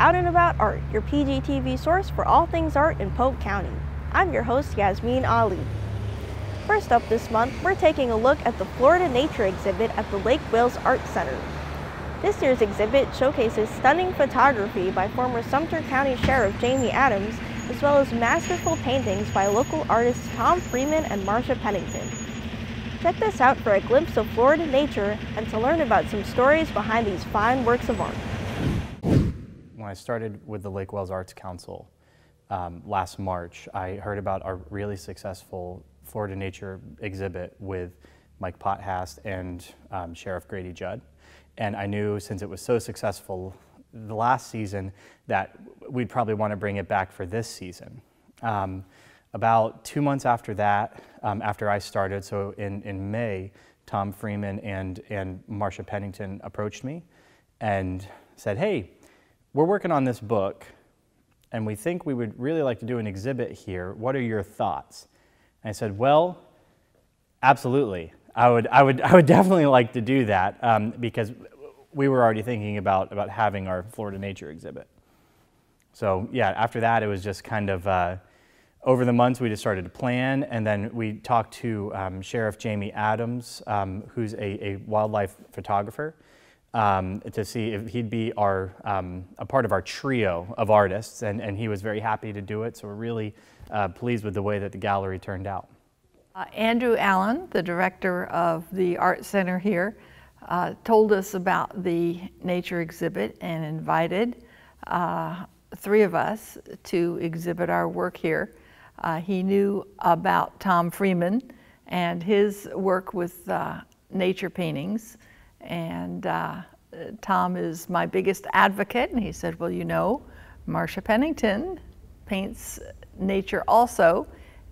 Out and About Art, your PGTV source for all things art in Polk County. I'm your host, Yasmin Ali. First up this month, we're taking a look at the Florida Nature exhibit at the Lake Wales Art Center. This year's exhibit showcases stunning photography by former Sumter County Sheriff Jamie Adams, as well as masterful paintings by local artists Tom Freeman and Marcia Pennington. Check this out for a glimpse of Florida nature and to learn about some stories behind these fine works of art. I started with the Lake Wales Arts Council um, last March, I heard about our really successful Florida Nature exhibit with Mike Pothast and um, Sheriff Grady Judd. And I knew since it was so successful the last season that we'd probably want to bring it back for this season. Um, about two months after that, um, after I started, so in, in May, Tom Freeman and, and Marcia Pennington approached me and said, hey, we're working on this book and we think we would really like to do an exhibit here. What are your thoughts? And I said, well, absolutely. I would, I would, I would definitely like to do that um, because we were already thinking about, about having our Florida Nature exhibit. So yeah, after that, it was just kind of, uh, over the months, we just started to plan, and then we talked to um, Sheriff Jamie Adams, um, who's a, a, wildlife photographer, um, to see if he'd be our, um, a part of our trio of artists, and, and he was very happy to do it, so we're really uh, pleased with the way that the gallery turned out. Uh, Andrew Allen, the director of the Art Center here, uh, told us about the nature exhibit and invited uh, three of us to exhibit our work here. Uh, he knew about Tom Freeman and his work with uh, nature paintings. And uh, Tom is my biggest advocate. And he said, well, you know, Marcia Pennington paints nature also.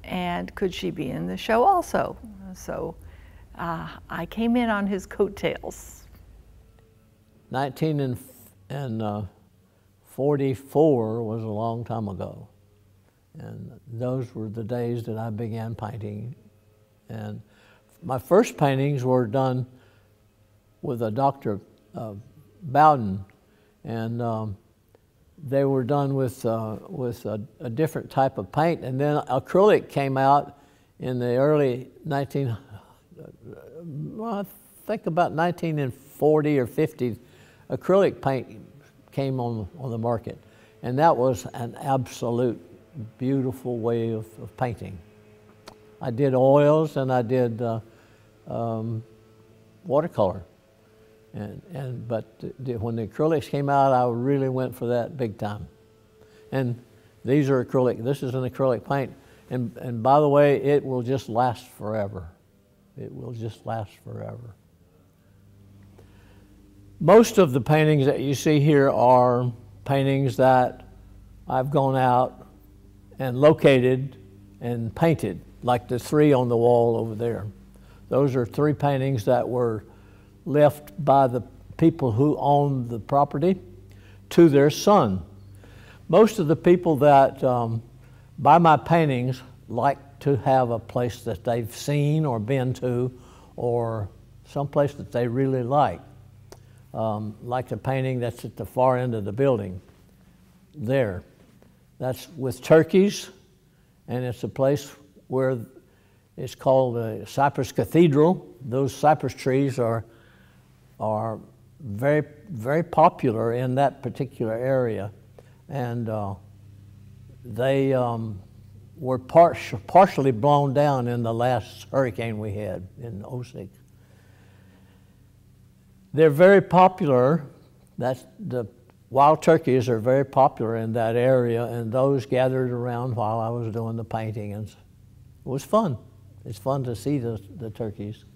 And could she be in the show also? So uh, I came in on his coattails. 19 and, and uh, 44 was a long time ago. And those were the days that I began painting. And my first paintings were done with a Dr. Uh, Bowden, and um, they were done with, uh, with a, a, different type of paint. And then acrylic came out in the early 19, well, I think about 1940 or 50, acrylic paint came on, on the market. And that was an absolute beautiful way of, of painting. I did oils and I did uh, um, watercolor. And, and, but the, when the acrylics came out, I really went for that big time. And these are acrylic, this is an acrylic paint. And, and by the way, it will just last forever. It will just last forever. Most of the paintings that you see here are paintings that I've gone out and located and painted, like the three on the wall over there. Those are three paintings that were left by the people who owned the property to their son. Most of the people that um, buy my paintings like to have a place that they've seen or been to or someplace that they really like. Um, like the painting that's at the far end of the building there. That's with turkeys, and it's a place where it's called Cypress Cathedral. Those cypress trees are, are very, very popular in that particular area. And uh, they um, were par partially blown down in the last hurricane we had in 06. They're very popular. That's the Wild turkeys are very popular in that area, and those gathered around while I was doing the painting, and it was fun. It's fun to see the, the turkeys.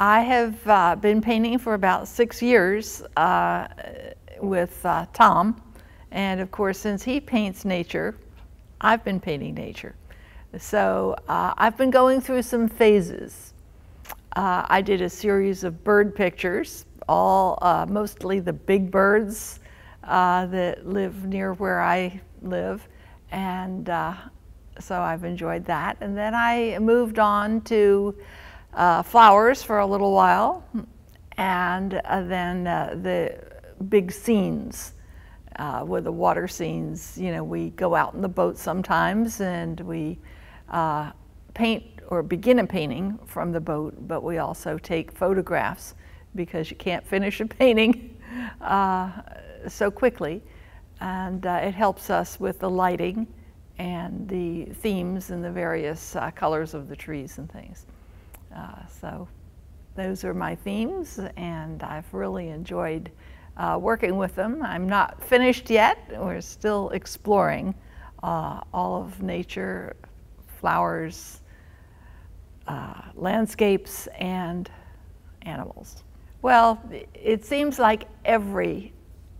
I have uh, been painting for about six years uh, with uh, Tom, and of course, since he paints nature, I've been painting nature. So uh, I've been going through some phases. Uh, I did a series of bird pictures all uh, mostly the big birds that live near where I live. And so I've enjoyed that. And then I moved on to uh, flowers for a little while and uh, then uh, the big scenes. Uh, with the water scenes, you know, we go out in the boat sometimes and we uh, paint or begin a painting from the boat, but we also take photographs because you can't finish a painting uh, so quickly. And uh, it helps us with the lighting and the themes and the various uh, colors of the trees and things. Uh, so those are my themes, and I've really enjoyed uh, working with them. I'm not finished yet. We're still exploring uh, all of nature, flowers, uh, landscapes, and animals. Well, it seems like every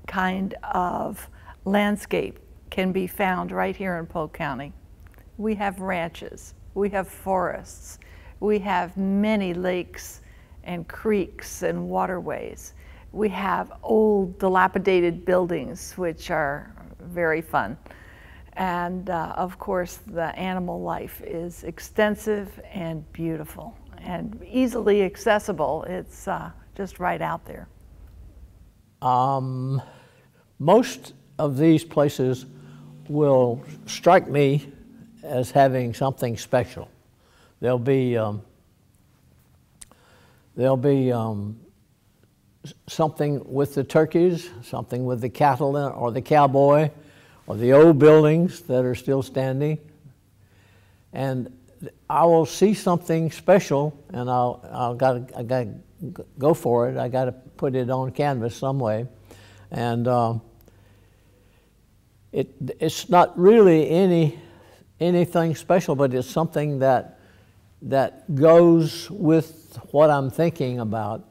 kind of landscape can be found right here in Polk County. We have ranches, we have forests, we have many lakes and creeks and waterways. We have old dilapidated buildings, which are very fun. And uh, of course, the animal life is extensive and beautiful and easily accessible. It's uh, just right out there. Um, most of these places will strike me as having something special. There'll be um, there'll be um, something with the turkeys, something with the cattle or the cowboy, or the old buildings that are still standing, and I will see something special, and I'll I'll got I got go for it. I got to put it on canvas some way, and. Um, it, it's not really any, anything special, but it's something that, that goes with what I'm thinking about,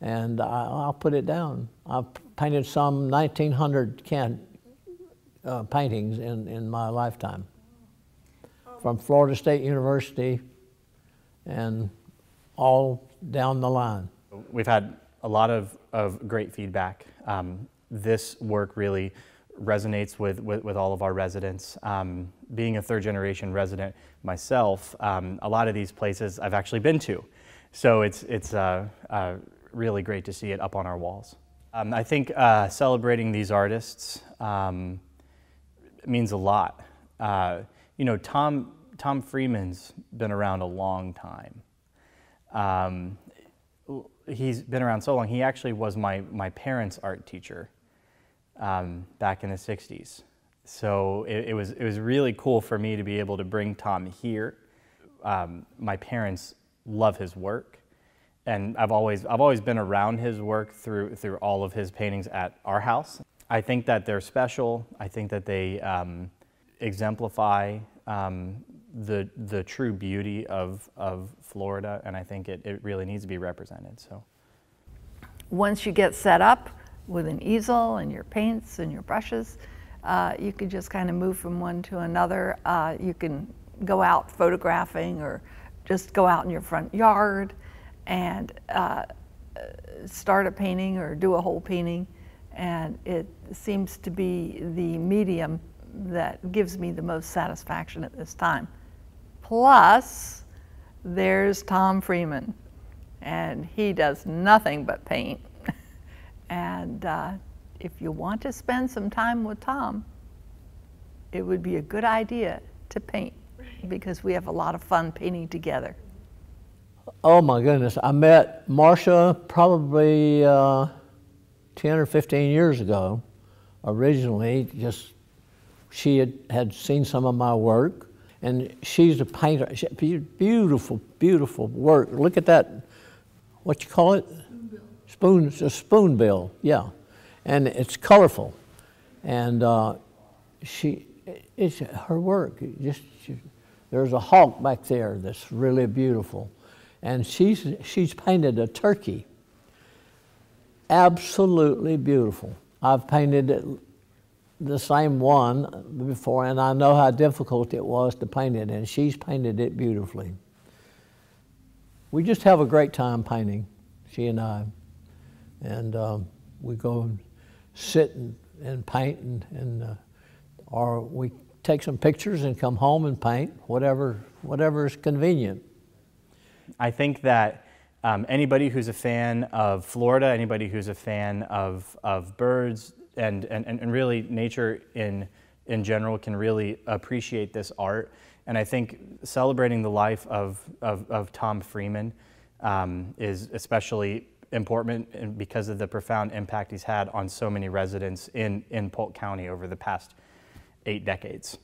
and I, will put it down. I've painted some 1,900 can, uh, paintings in, in my lifetime from Florida State University and all down the line. We've had a lot of, of great feedback. Um, this work really resonates with, with, with, all of our residents. Um, being a third generation resident myself, um, a lot of these places I've actually been to. So it's, it's uh, uh, really great to see it up on our walls. Um, I think uh, celebrating these artists um, means a lot. Uh, you know, Tom, Tom Freeman's been around a long time. Um, he's been around so long, he actually was my, my parents' art teacher um, back in the 60s. So it, it, was, it was really cool for me to be able to bring Tom here. Um, my parents love his work. And I've always, I've always been around his work through, through all of his paintings at our house. I think that they're special. I think that they um, exemplify um, the, the true beauty of, of Florida, and I think it, it really needs to be represented. So. Once you get set up, with an easel and your paints and your brushes. Uh, you can just kind of move from one to another. Uh, you can go out photographing or just go out in your front yard and uh, start a painting or do a whole painting. And it seems to be the medium that gives me the most satisfaction at this time. Plus, there's Tom Freeman, and he does nothing but paint. And uh, if you want to spend some time with Tom, it would be a good idea to paint because we have a lot of fun painting together. Oh my goodness, I met Marcia probably uh, 10 or 15 years ago. Originally, just she had, had seen some of my work, and she's a painter. She, beautiful, beautiful work. Look at that, what you call it? Spoon, a spoonbill, yeah, and it's colorful, and uh, she, it's her work. Just she, there's a hawk back there that's really beautiful, and she's she's painted a turkey. Absolutely beautiful. I've painted it, the same one before, and I know how difficult it was to paint it, and she's painted it beautifully. We just have a great time painting, she and I and um, we go and sit and, and paint and, and uh, or we take some pictures and come home and paint whatever whatever is convenient i think that um, anybody who's a fan of florida anybody who's a fan of, of birds and, and, and really nature in, in general can really appreciate this art. And I think celebrating the life of, of, of Tom Freeman um, is especially important because of the profound impact he's had on so many residents in, in Polk County over the past eight decades.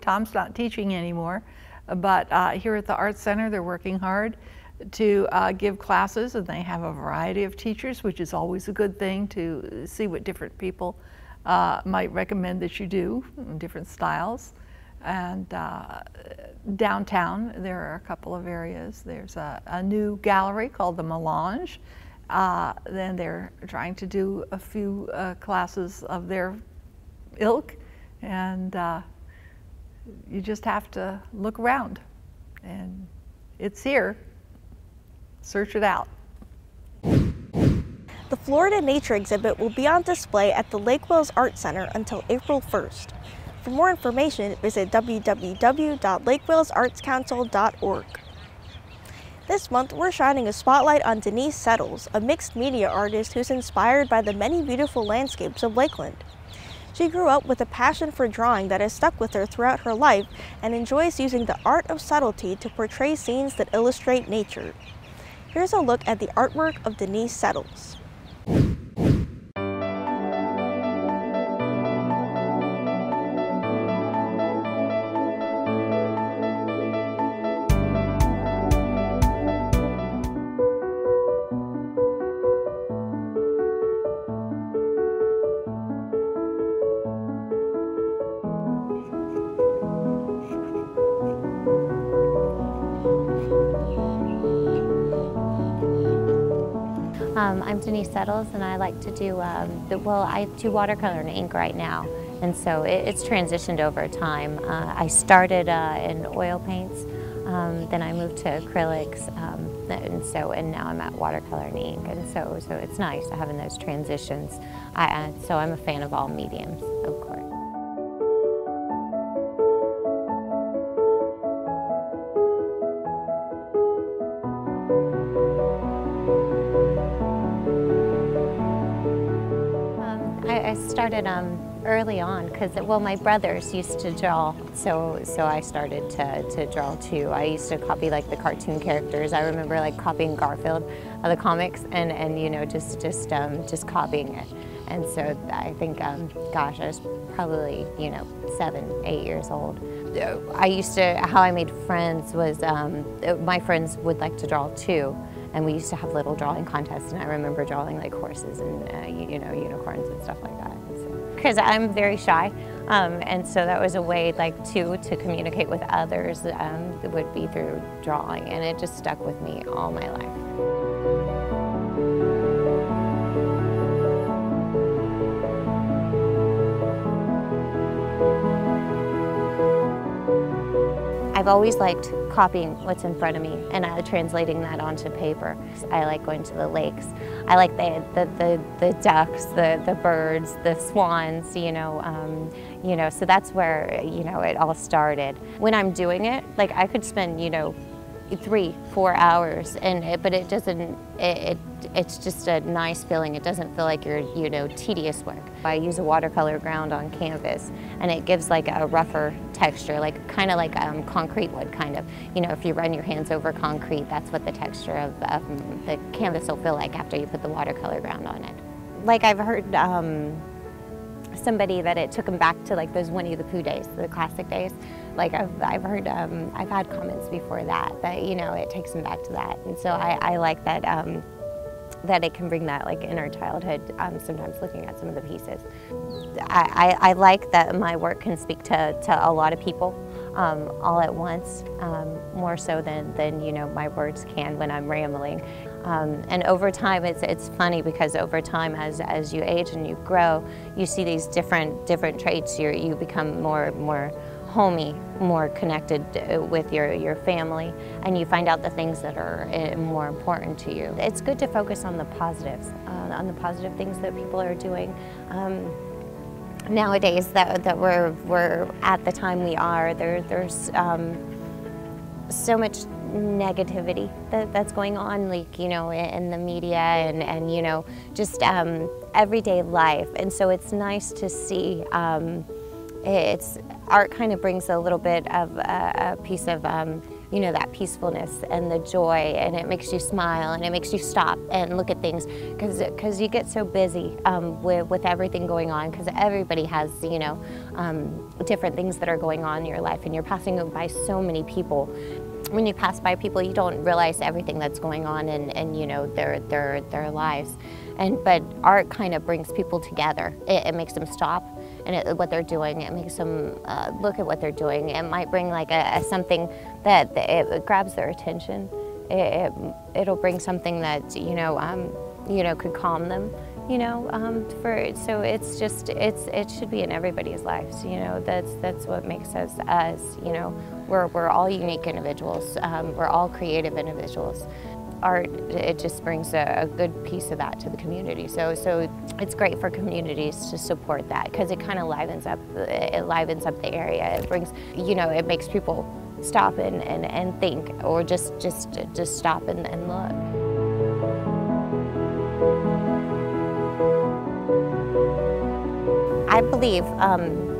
Tom's not teaching anymore, but uh, here at the Arts Center, they're working hard to uh, give classes, and they have a variety of teachers, which is always a good thing to see what different people uh, might recommend that you do, different styles. And uh, downtown, there are a couple of areas. There's a, a new gallery called the Melange. Uh, then they're trying to do a few uh, classes of their ilk, and uh, you just have to look around. And it's here. Search it out. The Florida Nature exhibit will be on display at the Lake Wales Art Center until April 1st. For more information, visit www.lakewalesartscouncil.org. This month, we're shining a spotlight on Denise Settles, a mixed media artist who's inspired by the many beautiful landscapes of Lakeland. She grew up with a passion for drawing that has stuck with her throughout her life and enjoys using the art of subtlety to portray scenes that illustrate nature. Here's a look at the artwork of Denise Settles. Um, I'm Denise Settles and I like to do, um, the, well, I do watercolor and ink right now. And so it, it's transitioned over time. Uh, I started uh, in oil paints, um, then I moved to acrylics, um, and so, and now I'm at watercolor and ink. And so, so it's nice having those transitions. I, uh, so I'm a fan of all mediums, started um, early on because, well, my brothers used to draw, so so I started to, to draw too. I used to copy like the cartoon characters. I remember like copying Garfield of the comics and, and you know just just um, just copying it. And so I think, um, gosh, I was probably you know seven, eight years old. I used to how I made friends was um, my friends would like to draw too and we used to have little drawing contests and I remember drawing like horses and uh, you know unicorns and stuff like that because I'm very shy um, and so that was a way like to to communicate with others um, would be through drawing and it just stuck with me all my life. I've always liked copying what's in front of me and uh, translating that onto paper. I like going to the lakes. I like the, the, the, the ducks, the, the birds, the swans, you know, um, you know, so that's where, you know, it all started. When I'm doing it, like I could spend, you know, three, four hours, and it, but it doesn't. It, it, it's just a nice feeling. It doesn't feel like you're you know tedious work. I use a watercolor ground on canvas, and it gives like a rougher texture, like kind of like um, concrete would kind of. You know, if you run your hands over concrete, that's what the texture of, of the canvas will feel like after you put the watercolor ground on it. Like I've heard. Um, somebody that it took them back to like those Winnie the Pooh days, the classic days. Like I've, I've heard, um, I've had comments before that, that, you know, it takes them back to that. And so I, I like that, um, that it can bring that like inner childhood um, sometimes looking at some of the pieces. I, I, I, like that my work can speak to, to a lot of people um, all at once, um, more so than, than you know my words can when I'm rambling. Um, and over time, it's, it's funny because over time, as, as you age and you grow, you see these different different traits. you you become more more homey, more connected uh, with your, your family, and you find out the things that are uh, more important to you. It's good to focus on the positives, uh, on the positive things that people are doing. Um, nowadays, that, that we're, we're at the time we are, there, there's um, so much negativity that, that's going on, like, you know, in the media and, and you know, just um, everyday life. And so it's nice to see, um, it's, art kind of brings a little bit of a, a piece of, um, you know, that peacefulness and the joy, and it makes you smile and it makes you stop and look at things because you get so busy um, with, with everything going on because everybody has, you know, um, different things that are going on in your life and you're passing by so many people. When you pass by people, you don't realize everything that's going on in, in you know, their, their, their lives. And, but art kind of brings people together. It, it makes them stop and it, what they're doing. It makes them uh, look at what they're doing. It might bring like a, a something that, it grabs their attention. It, it, will bring something that, you know, um, you know, could calm them you know um, for so it's just it's it should be in everybody's lives you know that's that's what makes us us you know we're, we're all unique individuals um, we're all creative individuals art, it just brings a, a, good piece of that to the community. So, so it's great for communities to support that because it kind of livens up, it livens up the area. It brings, you know, it makes people stop and, and, and think or just, just, just stop and, and look. I believe um,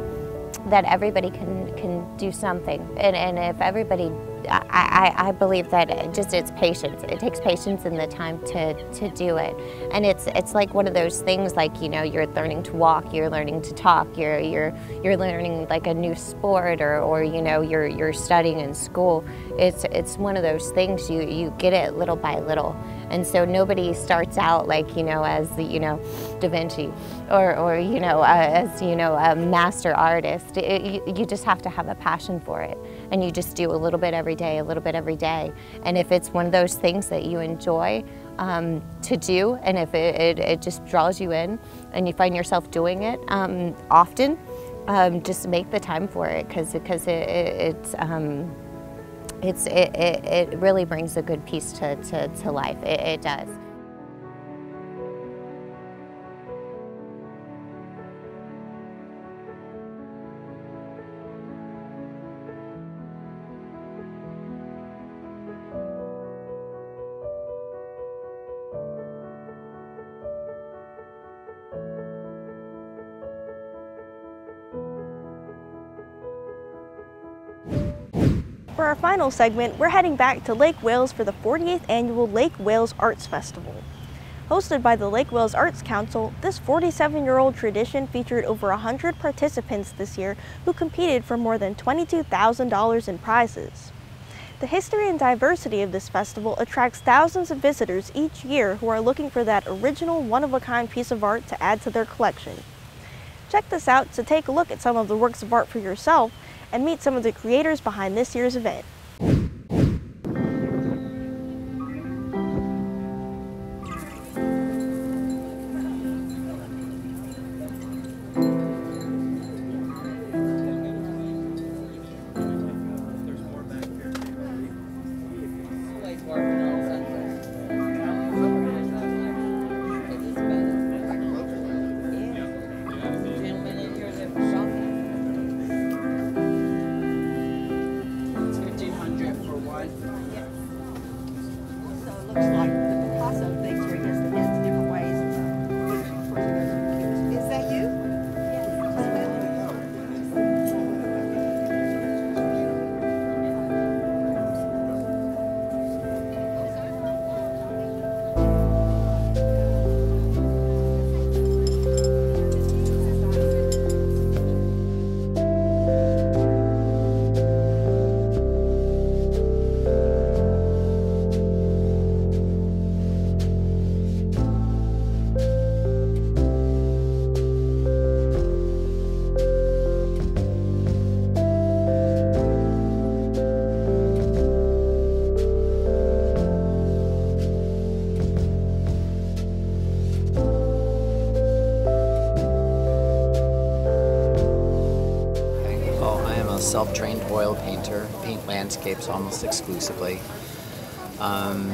that everybody can, can do something. And, and if everybody I, I, believe that it just it's patience. It takes patience and the time to, to do it. And it's it's like one of those things like, you know, you're learning to walk, you're learning to talk, you're you're you're learning like a new sport or, or you know, you're you're studying in school. It's it's one of those things you, you get it little by little. And so nobody starts out like, you know, as you know, Da Vinci or, or you know, uh, as, you know, a master artist. It, you, you just have to have a passion for it. And you just do a little bit every day, a little bit every day. And if it's one of those things that you enjoy um, to do, and if it, it, it, just draws you in and you find yourself doing it um, often, um, just make the time for it because because it, it's um, it's it, it, really brings a good piece to, to, to life. It, it does. For our final segment, we're heading back to Lake Wales for the 48th annual Lake Wales Arts Festival. Hosted by the Lake Wales Arts Council, this 47-year-old tradition featured over 100 participants this year who competed for more than $22,000 in prizes. The history and diversity of this festival attracts thousands of visitors each year who are looking for that original, one-of-a-kind piece of art to add to their collection. Check this out to take a look at some of the works of art for yourself and meet some of the creators behind this year's event. Self-trained oil painter, paint landscapes almost exclusively. Um,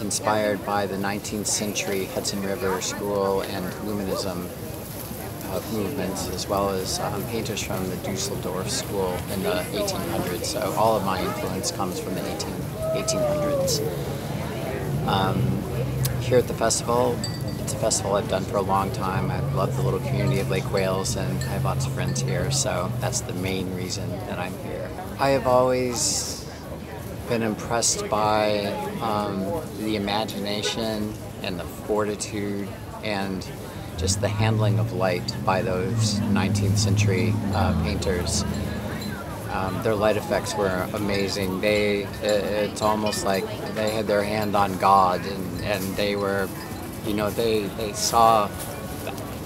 inspired by the 19th century Hudson River School and Luminism uh, movements, as well as um, painters from the Dusseldorf School in the 1800s. So all of my influence comes from the 1800s. 1800s. Um, here at the festival, it's a festival I've done for a long time. I love the little community of Lake Wales and I have lots of friends here, so that's the main reason that I'm here. I have always been impressed by um, the imagination and the fortitude and just the handling of light by those 19th century uh, painters. Um, their light effects were amazing. They, it's almost like they had their hand on God, and, and they were, you know, they they saw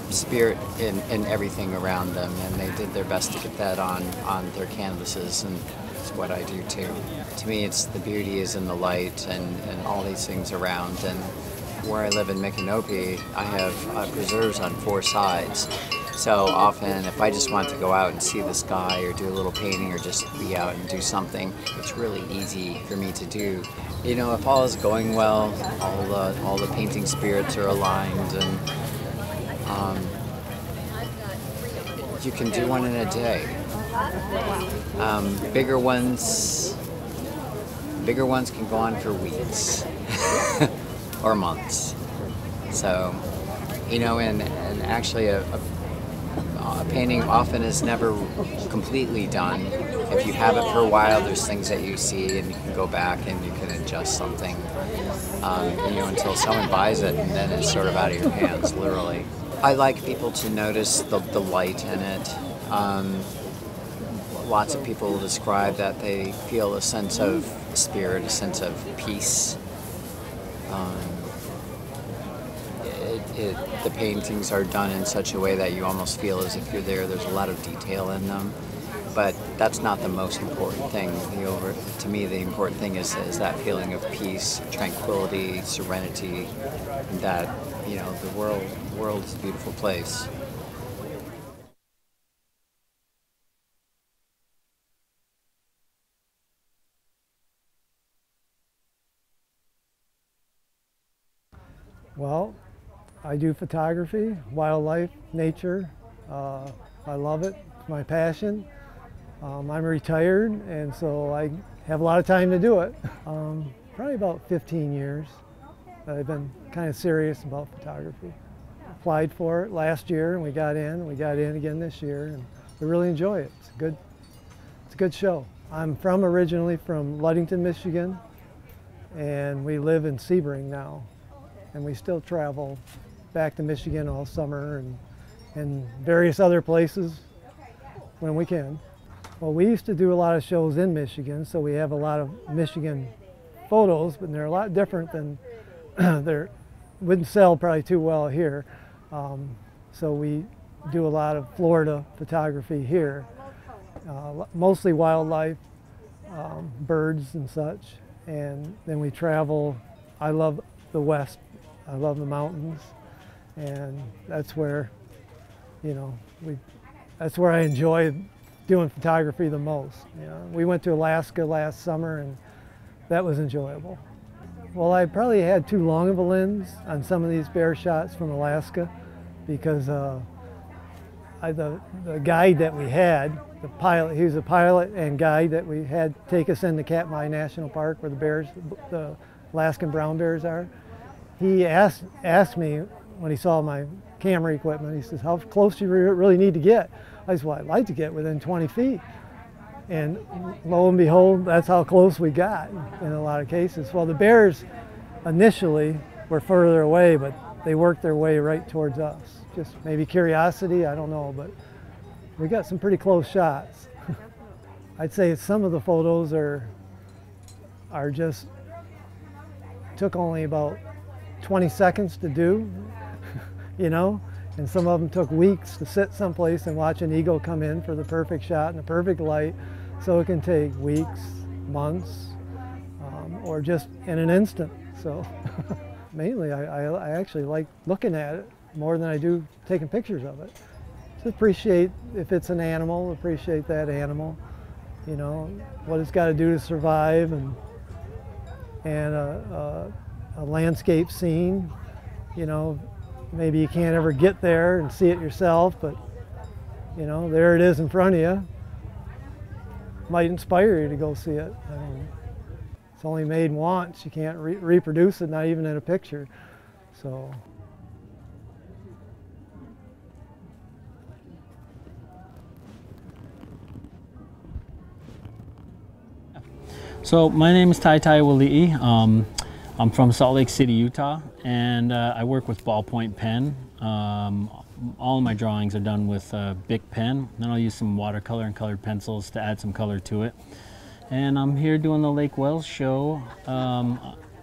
spirit in, in everything around them, and they did their best to get that on on their canvases, and it's what I do too. To me, it's the beauty is in the light and, and all these things around, and where I live in Micanopy, I have uh, preserves on four sides. So often, if I just want to go out and see the sky or do a little painting or just be out and do something, it's really easy for me to do. You know, if all is going well, all the all the painting spirits are aligned, and um, you can do one in a day. Um, bigger ones, bigger ones can go on for weeks. or months. So, you know, and, and actually a, a, a, painting often is never completely done. If you have it for a while, there's things that you see and you can go back and you can adjust something, um, you know, until someone buys it and then it's sort of out of your hands, literally. I like people to notice the, the light in it. Um, lots of people describe that they feel a sense of spirit, a sense of peace. Um, it, the paintings are done in such a way that you almost feel as if you're there. There's a lot of detail in them, but that's not the most important thing. The over, to me, the important thing is, is that feeling of peace, tranquility, serenity, and that you know the world the world is a beautiful place. Well, I do photography, wildlife, nature. Uh, I love it. It's my passion. Um, I'm retired, and so I have a lot of time to do it. Um, probably about 15 years. I've been kind of serious about photography. Applied for it last year, and we got in. And we got in again this year, and we really enjoy it. It's a good, it's a good show. I'm from originally from Ludington, Michigan, and we live in Sebring now, and we still travel back to Michigan all summer and, and various other places when we can. Well, we used to do a lot of shows in Michigan, so we have a lot of Michigan photos, but they're a lot different than they wouldn't sell probably too well here. Um, so we do a lot of Florida photography here, uh, mostly wildlife, um, birds and such. And then we travel. I love the West. I love the mountains and that's where, you know, we, that's where I enjoy doing photography the most. You know, we went to Alaska last summer, and that was enjoyable. Well, I probably had too long of a lens on some of these bear shots from Alaska, because uh, I, the, the guide that we had, the pilot, he was a pilot and guide that we had take us into Katmai National Park where the bears, the Alaskan brown bears are. He asked, asked me when he saw my camera equipment, he says, how close do you really need to get? I said, well, I'd like to get within 20 feet. And lo and behold, that's how close we got in a lot of cases. Well, the bears initially were further away, but they worked their way right towards us. Just maybe curiosity, I don't know, but we got some pretty close shots. I'd say some of the photos are, are just, took only about 20 seconds to do you know? And some of them took weeks to sit someplace and watch an eagle come in for the perfect shot and the perfect light. So it can take weeks, months, um, or just in an instant. So mainly I, I, I, actually like looking at it more than I do taking pictures of it. To appreciate if it's an animal, appreciate that animal, you know, what it's got to do to survive and, and a, a, a landscape scene, you know, maybe you can't ever get there and see it yourself, but you know, there it is in front of you. Might inspire you to go see it. I mean, It's only made once. You can't re reproduce it, not even in a picture. So. So my name is Tai Tai Wali'i. Um, I'm from Salt Lake City, Utah, and uh, I work with ballpoint pen. Um, all my drawings are done with a Bic pen. Then I'll use some watercolor and colored pencils to add some color to it. And I'm here doing the Lake Wales show. Um,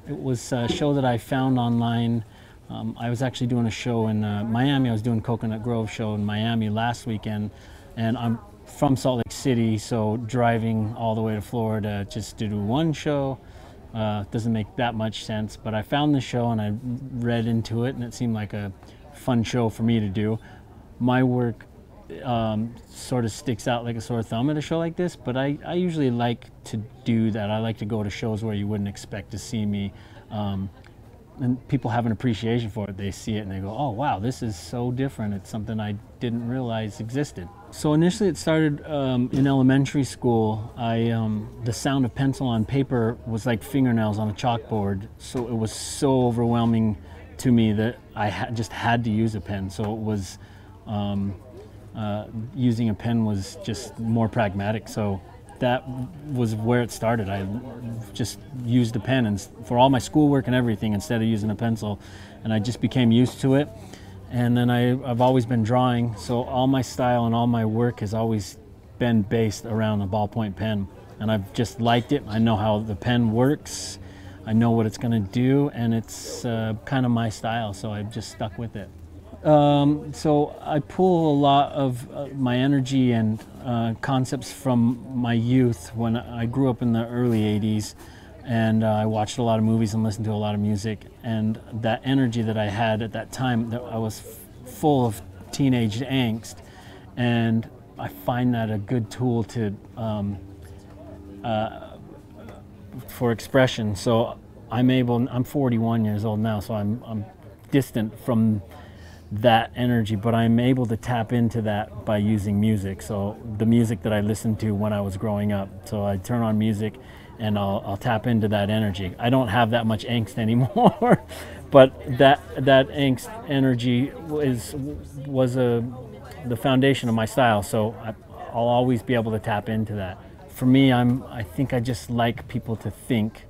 it was a show that I found online. Um, I was actually doing a show in uh, Miami. I was doing Coconut Grove show in Miami last weekend, and I'm from Salt Lake City, so driving all the way to Florida just to do one show uh, doesn't make that much sense. But I found the show and I read into it, and it seemed like a fun show for me to do. My work um, sort of sticks out like a sore thumb at a show like this, but I, I usually like to do that. I like to go to shows where you wouldn't expect to see me. Um, and people have an appreciation for it. They see it and they go, oh, wow, this is so different. It's something I didn't realize existed. So initially it started um, in elementary school. I, um, the sound of pencil on paper was like fingernails on a chalkboard. So it was so overwhelming to me that I ha just had to use a pen. So it was, um, uh, using a pen was just more pragmatic. So that was where it started. I just used a pen and for all my schoolwork and everything instead of using a pencil, and I just became used to it. And then I, I've always been drawing, so all my style and all my work has always been based around a ballpoint pen. And I've just liked it. I know how the pen works. I know what it's going to do, and it's uh, kind of my style, so I've just stuck with it. Um, so I pull a lot of uh, my energy and uh, concepts from my youth when I grew up in the early 80s and uh, I watched a lot of movies and listened to a lot of music and that energy that I had at that time that I was full of teenage angst and I find that a good tool to um, uh, for expression so I'm able I'm 41 years old now so I'm, I'm distant from that energy, but I'm able to tap into that by using music. So the music that I listened to when I was growing up. So I turn on music and I'll, I'll tap into that energy. I don't have that much angst anymore, but that that angst energy is was a the foundation of my style. So I, I'll always be able to tap into that. For me, I'm I think I just like people to think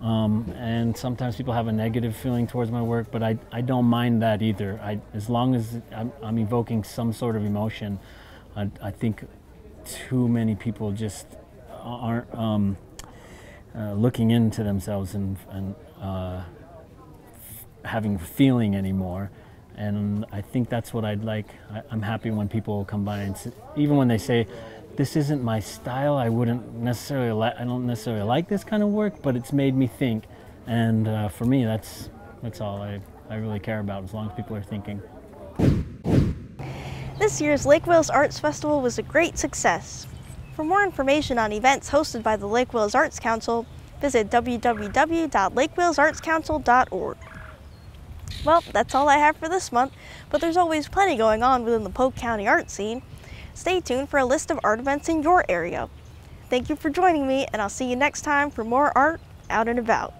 um, and sometimes people have a negative feeling towards my work, but I, I don't mind that either. I, as long as I'm, I'm evoking some sort of emotion, I, I think too many people just aren't um, uh, looking into themselves and, and uh, having feeling anymore. And I think that's what I'd like. I, am happy when people come by and even when they say, this isn't my style. I wouldn't necessarily like. I don't necessarily like this kind of work, but it's made me think, and uh, for me, that's that's all I I really care about. As long as people are thinking. This year's Lake Wales Arts Festival was a great success. For more information on events hosted by the Lake Wales Arts Council, visit www.lakewalesartscouncil.org. Well, that's all I have for this month, but there's always plenty going on within the Polk County art scene. Stay tuned for a list of art events in your area. Thank you for joining me, and I'll see you next time for more art out and about.